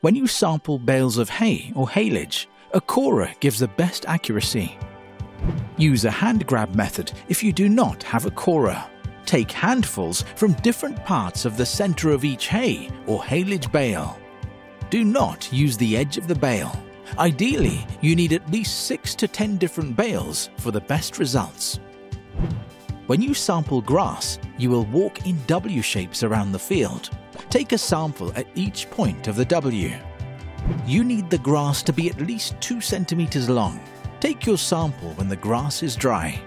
When you sample bales of hay or haylage, a corer gives the best accuracy. Use a hand grab method if you do not have a corer. Take handfuls from different parts of the center of each hay or haylage bale. Do not use the edge of the bale. Ideally, you need at least 6 to 10 different bales for the best results. When you sample grass, you will walk in W shapes around the field. Take a sample at each point of the W. You need the grass to be at least 2 centimeters long. Take your sample when the grass is dry.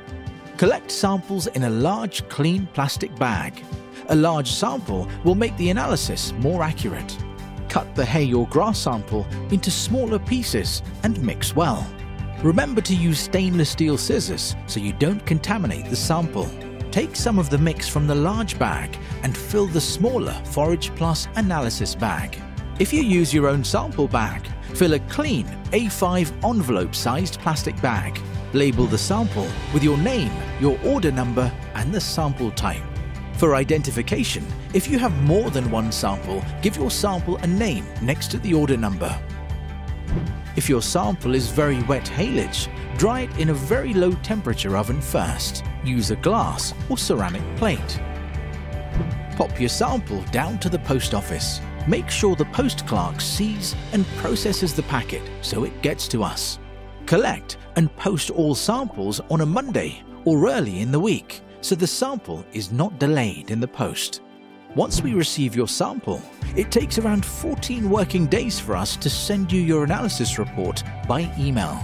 Collect samples in a large, clean plastic bag. A large sample will make the analysis more accurate. Cut the hay or grass sample into smaller pieces and mix well. Remember to use stainless steel scissors so you don't contaminate the sample. Take some of the mix from the large bag and fill the smaller Forage Plus analysis bag. If you use your own sample bag, fill a clean A5 envelope-sized plastic bag. Label the sample with your name, your order number and the sample type. For identification, if you have more than one sample, give your sample a name next to the order number. If your sample is very wet haylage, dry it in a very low temperature oven first. Use a glass or ceramic plate. Pop your sample down to the post office. Make sure the post clerk sees and processes the packet so it gets to us. Collect and post all samples on a Monday or early in the week so the sample is not delayed in the post. Once we receive your sample, it takes around 14 working days for us to send you your analysis report by email.